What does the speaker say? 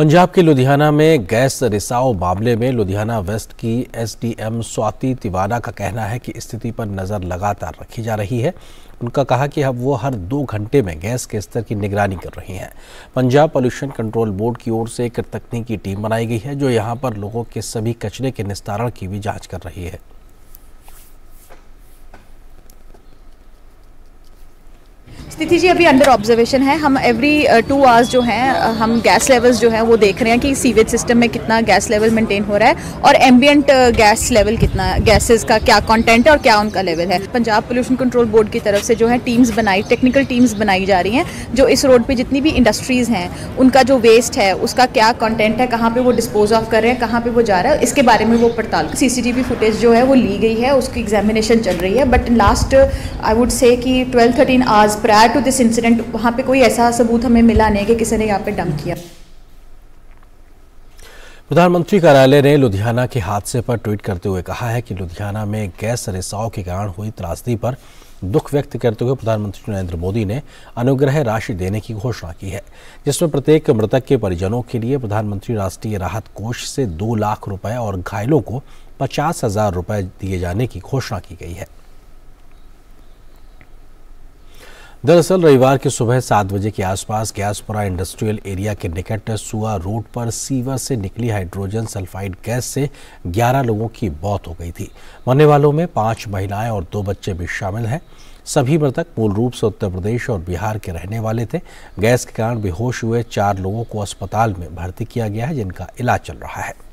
पंजाब के लुधियाना में गैस रिसाव मामले में लुधियाना वेस्ट की एसडीएम स्वाति तिवाना का कहना है कि स्थिति पर नज़र लगातार रखी जा रही है। उनका कहा कि अब वो हर दो घंटे में गैस के स्तर की निगरानी कर रही हैं। पंजाब पॉल्यूशन कंट्रोल बोर्ड की ओर से एक तकनीकी टीम बनाई गई है, जो यहाँ पर लोगों के सभी कचरे के निस्तारण की भी जाँच कर रही है। स्थिति जी अभी अंडर ऑब्जर्वेशन है। हम एवरी टू आवर्स जो हैं uh, हम गैस लेवल्स जो हैं वो देख रहे हैं कि सीवेज सिस्टम में कितना गैस लेवल मेंटेन हो रहा है और एम्बियंट गैस लेवल कितना गैसेस का क्या कंटेंट है और क्या उनका लेवल है। पंजाब पोल्यूशन कंट्रोल बोर्ड की तरफ़ से जो है टीम्स बनाई टेक्निकल टीम्स बनाई जा रही हैं जो इस रोड पर जितनी भी इंडस्ट्रीज़ हैं उनका जो वेस्ट है उसका क्या कॉन्टेंट है कहाँ पर वो डिस्पोज ऑफ़ कर रहे हैं कहाँ पर वो जा रहा है इसके बारे में वो पड़ताल। सीसीटीवी फुटेज जो है वो ली गई है उसकी एग्जामिनेशन चल रही है but last I would say कि twelve thirteen hours prior to this incident वहाँ पे कोई ऐसा सबूत हमें मिला नहीं कि किसी ने यहाँ पे डंप किया। प्रधानमंत्री कार्यालय ने लुधियाना के हादसे पर ट्वीट करते हुए कहा है कि लुधियाना में गैस रिसाव के कारण हुई त्रासदी पर दुख व्यक्त करते हुए प्रधानमंत्री नरेंद्र मोदी ने अनुग्रह राशि देने की घोषणा की है, जिसमें प्रत्येक मृतक के परिजनों के लिए प्रधानमंत्री राष्ट्रीय राहत कोष से दो लाख रुपए और घायलों को पचास हज़ार रुपए दिए जाने की घोषणा की गई है। दरअसल रविवार की सुबह सात बजे के आसपास गैसपुरा इंडस्ट्रियल एरिया के निकट सुआ रोड पर सीवर से निकली हाइड्रोजन सल्फाइड गैस से 11 लोगों की मौत हो गई थी। मरने वालों में पाँच महिलाएँ और दो बच्चे भी शामिल हैं। सभी मृतक मूल रूप से उत्तर प्रदेश और बिहार के रहने वाले थे। गैस के कारण बेहोश हुए चार लोगों को अस्पताल में भर्ती किया गया है, जिनका इलाज चल रहा है।